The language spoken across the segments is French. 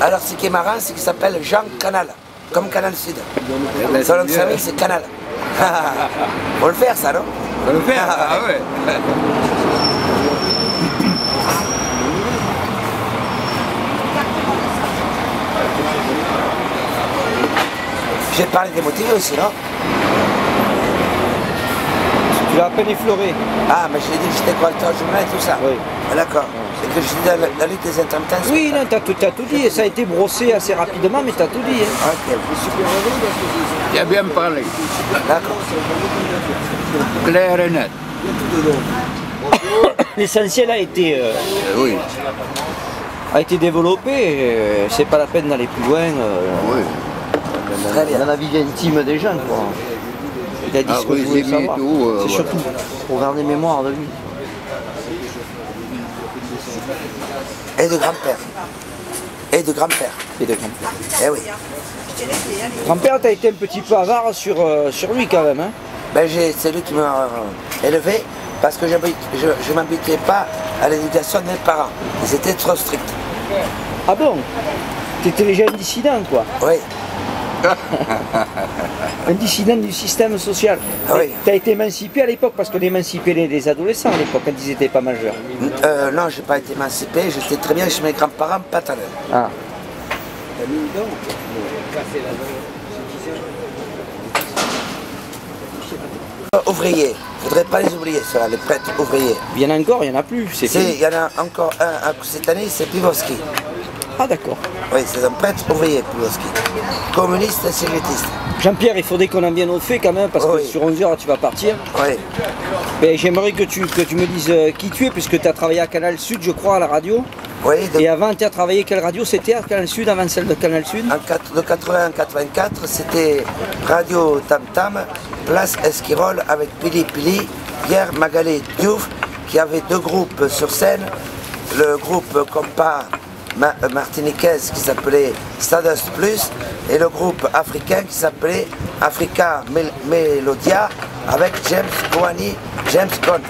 Alors ce qui est marrant, c'est qu'il s'appelle Jean Canal, comme Canal Sud. Son nom de famille, c'est Canal. Faut le faire ça, non? Faut le faire, ah ouais. J'ai parlé des motivés aussi, non? Tu l'as à peine effleuré. Ah, mais j'ai dit que j'étais correcteur journal et tout ça. Oui. Ah, D'accord. Et que je suis dans la, la lutte des intermittents. Oui, non, t'as tout, t'as tout dit. Et ça a été brossé assez rapidement, mais t'as tout dit. hein. Ok, Il a bien parlé, d'accord. clair et net. L'essentiel a été, euh, Oui, a été développé. euh, C'est pas la peine d'aller plus loin euh, oui. Très bien. dans la vie intime des gens. Quoi. Il a dit Ah ce que oui, je voulais savoir. euh, C'est voilà. surtout pour garder mémoire de lui. Et de grand-père. Et de grand-père. Et de grand-père. Eh oui. Grand-père, t'as été un petit peu avare sur, euh, sur lui quand même. Hein Ben, j'ai- c'est lui qui m'a euh, élevé parce que j'habite- je ne m'habitais pas à l'éducation de mes parents. Ils étaient trop stricts. ah bon? T'étais déjà un dissident, quoi. Oui. Un dissident du système social. Ah oui. T'as été émancipé à l'époque, parce qu'on émancipait les, les adolescents à l'époque, quand ils n'étaient pas majeurs. Euh, non, je n'ai pas été émancipé. J'étais très bien chez mes grands-parents paternels. Ah. Ouvriers. Il ne faudrait pas les oublier, ceux-là, les prêtres ouvriers. Il y en a encore, il n'y en a plus. Il y en a encore un, un- cette année, c'est Pivoski. Ah d'accord. Oui, c'est un prêtre ouvrier, Pivoski. Communiste et. Jean-Pierre, il faudrait qu'on en vienne au fait quand même, parce que sur 11 heures tu vas partir. Oui. Ben, J'aimerais que tu, que tu me dises euh, qui tu es, puisque tu as travaillé à Canal Sud, je crois, à la radio. Oui, de, Et avant, tu as travaillé quelle radio? C'était à Canal Sud, avant celle de Canal Sud? En de 80 à 84, c'était Radio Tam Tam, Place Esquirol avec Pili Pili, Pierre Magalé Diouf, qui avait deux groupes sur scène. Le groupe compas ma- euh, martiniquaise qui s'appelait Stardust Plus et le groupe africain qui s'appelait Africa Mel- Melodia avec James Kouani, James Gunn.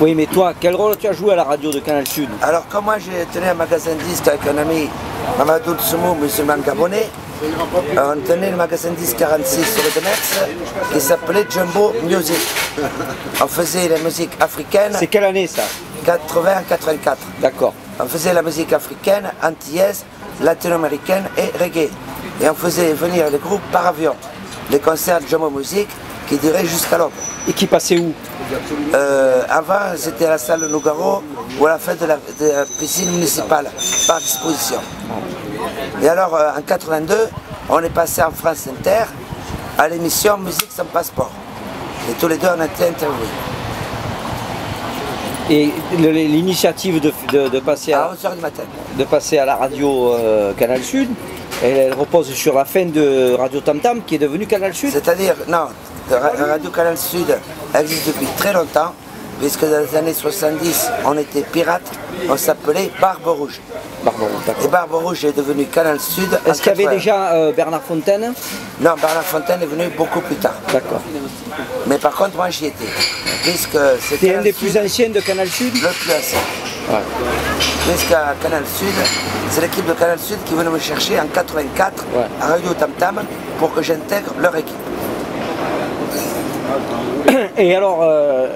Oui, mais toi, quel rôle tu as joué à la radio de Canal Sud? Alors comme moi j'ai tenu un magasin de disques avec un ami Mamadou Tsoumou, musulman gabonais, euh, on tenait le magasin de disques 46 sur le Demex qui s'appelait Jumbo Music. On faisait la musique africaine C'est quelle année ça? 80-84. D'accord. On faisait la musique africaine, antillaise, latino-américaine et reggae. Et on faisait venir les groupes par avion. Les concerts de Jumbo Music qui duraient jusqu'à l'aube. Et qui passait où? Euh, avant, c'était à la salle Nougaro ou à la fête de la, de la piscine municipale, par disposition. Et alors, euh, en 82, on est passé en France Inter à l'émission Musique sans passeport. Et tous les deux, on a été interviewés. Et l'initiative de, de- de passer À à, 11h du matin. de passer à la radio euh, Canal Sud, elle, elle repose sur la fin de Radio Tam Tam qui est devenue Canal Sud. C'est-à-dire, non, Ra- Radio Canal Sud existe depuis très longtemps, puisque dans les années 70, on était pirates, on s'appelait Barbe Rouge. Pardon, d'accord. Et Barbe Rouge est devenu Canal Sud. Est-ce qu'il y avait 80. déjà euh, Bernard Fontaine? Non, Bernard Fontaine est venu beaucoup plus tard. D'accord. Mais par contre, moi j'y étais. Puisque c'était un des Sud, plus anciens de Canal Sud? Le plus ancien. Puisqu'à Canal Sud, c'est l'équipe de Canal Sud qui venait me chercher en 84 Ouais. à Radio Tam Tam pour que j'intègre leur équipe. Et alors, euh,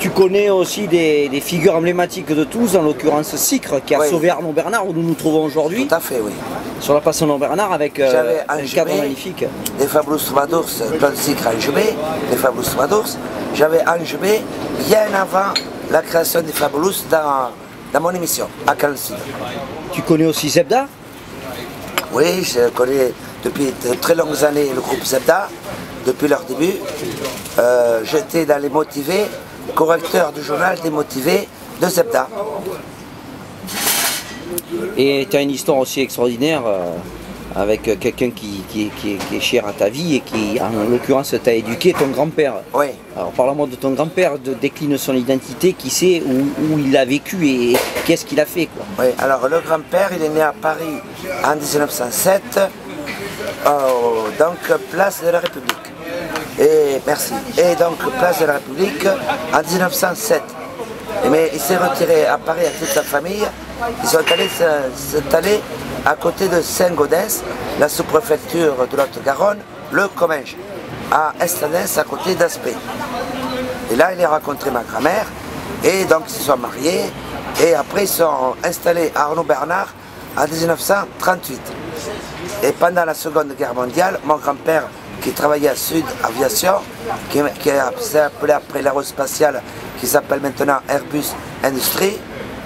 tu- connais aussi des, des figures emblématiques de tous, en l'occurrence Sicre, qui a Oui. sauvé Arnaud Bernard, où nous nous trouvons aujourd'hui, Tout à fait, oui. sur la place Arnaud Bernard, avec euh, un cadre magnifique. des Fabulous Troubadours, Claude Sicre enjubé, des Fabulous Troubadours. J'avais enjubé bien avant la création des Fabulous dans, dans mon émission, à Canal Sud. Tu connais aussi Zebda? Oui, je connais depuis de très longues années le groupe Zebda, depuis leur début. Euh, J'étais dans les motivés, correcteur du journal des motivés de Zebda. Et tu as une histoire aussi extraordinaire euh, avec quelqu'un qui, qui est- qui est- qui est cher à ta vie et qui, en l'occurrence, t'a éduqué, ton grand-père. Oui, Alors parle-moi de ton grand-père, de, décline son identité, qui sait où, où il a vécu et qu'est-ce qu'il a fait. Quoi. oui. Alors le grand-père, il est né à Paris en 1907, euh, donc place de la République. Et merci. Et donc place de la République en 1907. Mais il s'est retiré à Paris avec toute sa famille. Ils sont allés s'installer à côté de Saint-Gaudens, la sous-préfecture de Lot-Garonne, le Comminges, à Estadens, à côté d'Aspect. Et là, il a rencontré ma grand-mère, et donc ils se sont mariés, et après ils sont installés à Arnaud Bernard en 1938. Et pendant la Seconde Guerre mondiale, mon grand-père, qui travaillait à Sud Aviation, qui, s'est appelé après l'aérospatiale, qui s'appelle maintenant Airbus Industrie,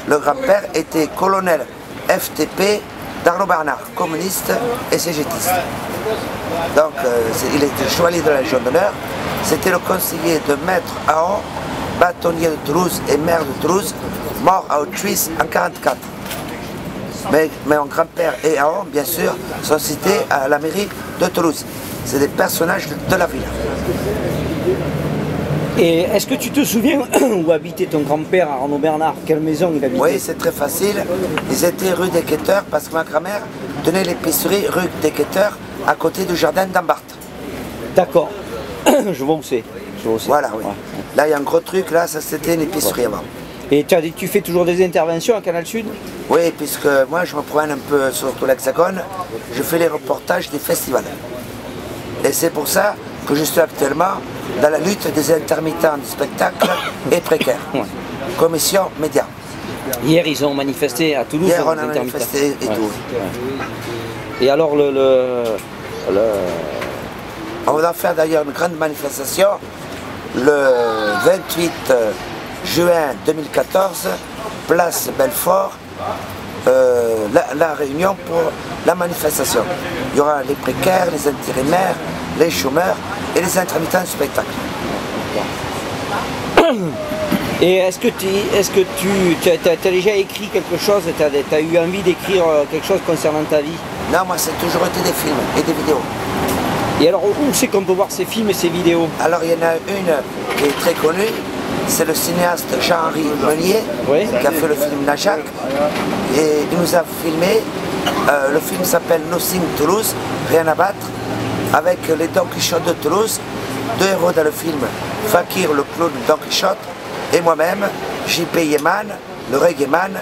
le grand-père était colonel FTP d'Arnaud Bernard, communiste et cégétiste. Donc euh, il était chevalier de la Légion d'honneur, c'était le conseiller de Maître Aon, bâtonnier de Toulouse et maire de Toulouse, mort à Auschwitz en 1944. Mais, mon grand-père et Aon, bien sûr, sont cités à la mairie de Toulouse. C'est des personnages de la ville. Et est-ce que tu te souviens où habitait ton grand-père Arnaud Bernard? Quelle maison il habitait? Oui, c'est très facile. Ils étaient rue des Quêteurs parce que ma grand-mère tenait l'épicerie rue des Quêteurs à côté du jardin d'Ambart. D'accord. Je vois où c'est. Voilà, oui. Là, il y a un gros truc, là, ça c'était une épicerie avant. Et tu, as, tu fais toujours des interventions à Canal Sud? Oui, puisque moi je me promène un peu sur tout l'Hexagone, je fais les reportages des festivals. Et c'est pour ça que je suis actuellement dans la lutte des intermittents du spectacle et précaires. Commission média. Hier, ils ont manifesté à Toulouse. Hier, on a manifesté et tout. Et alors, le, le, On va faire d'ailleurs une grande manifestation le 28 juin 2014, place Belfort, euh, la, réunion pour la manifestation. Il y aura les précaires, les intérimaires, les chômeurs et les intermittents du spectacle. Et est-ce que, tu, est que tu as, déjà écrit quelque chose, tu as, eu envie d'écrire euh, quelque chose concernant ta vie? Non, moi c'est toujours été des films et des vidéos. Et alors où c'est qu'on peut voir ces films et ces vidéos? Alors il y en a une qui est très connue, c'est le cinéaste Jean-Henri Meunier qui a fait le film Najak. Et il nous a filmé, euh, le film s'appelle Nothing Toulouse, Rien à battre, avec les Don Quichotte de Toulouse, deux héros dans le film, Fakir le clown Don Quichotte, et moi-même, J.P. Yeman, le reggaeman,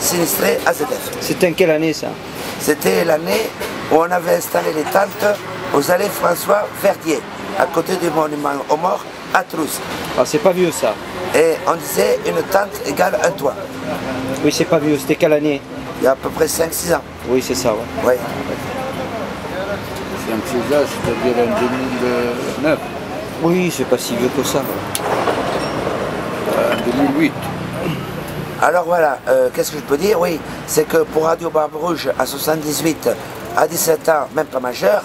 sinistré AZF. C'était en quelle année ça? C'était l'année où on avait installé les tentes aux allées François Verdier, à côté du monument aux morts à Toulouse. Ah, c'est pas vieux ça. Et on disait une tente égale un toit. Oui, c'est pas vieux. C'était quelle année Il y a à peu près 5-6 ans. Oui, c'est ça, ouais. ouais. 5-6 ans, c'est-à-dire en 2009 Oui, c'est pas si vieux que ça. En 2008. Alors voilà, euh, qu'est-ce que je peux dire? Oui, c'est que pour Radio Barbe Rouge, à 78, à 17 ans, même pas majeur,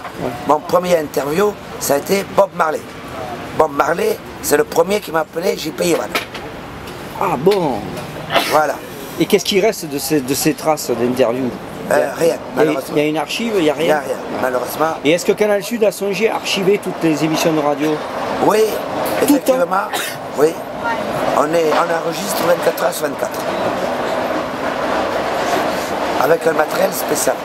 mon premier interview, ça a été Bob Marley. Bob Marley, c'est le premier qui m'a appelé JP Ivan. Ah bon Voilà. Et qu'est-ce qui reste de ces, de ces traces d'interview? Euh, Rien, malheureusement. Il y a une archive, il n'y a rien? Il n'y a rien, malheureusement. Et est-ce que Canal Sud a songé à archiver toutes les émissions de radio? Oui, effectivement. Oui. On, est, on enregistre 24 heures sur 24. Avec un matériel spécial.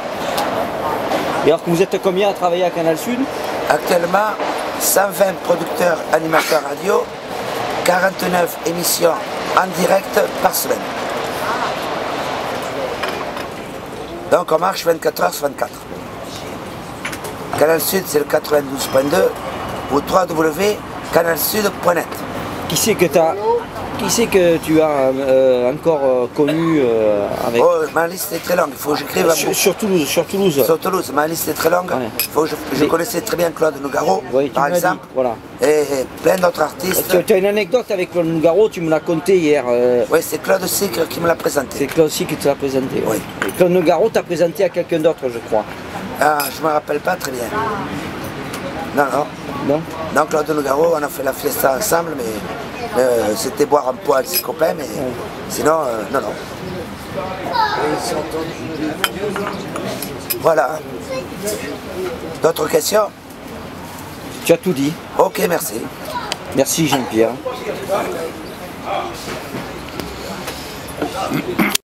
Et alors que vous êtes combien à travailler à Canal Sud? Actuellement, 120 producteurs animateurs radio, 49 émissions en direct par semaine. Donc on marche 24 heures sur 24. Canal Sud c'est le 92.2 ou www.canalsud.net. Qui c'est que tu as qui c'est que tu as euh, encore euh, connu euh, avec Oh, ma liste est très longue, il faut que j'écrive un sur, sur, Toulouse, sur Toulouse. Sur Toulouse, ma liste est très longue. Faut je, connaissais très bien Claude Nougaro, par exemple. voilà. Et, plein d'autres artistes. Tu, as une anecdote avec Claude Nougaro, tu me l'as conté hier. Oui, c'est Claude Sicre qui me l'a présenté. C'est Claude Sicre qui te l'a présenté. Oui. Et Claude Nougaro t'a présenté à quelqu'un d'autre, je crois. Ah, je me rappelle pas très bien. Non, non. Non Non, Claude Nougaro, on a fait la fiesta ensemble, mais euh, c'était boire un avec ses copains, mais sinon, euh, non, non. Voilà. D'autres questions? Tu as tout dit. Ok, merci. Merci Jean-Pierre.